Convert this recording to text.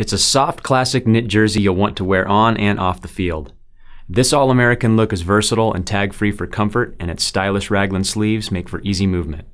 It's a soft, classic knit jersey you'll want to wear on and off the field. This All-American look is versatile and tag-free for comfort, and its stylish raglan sleeves make for easy movement.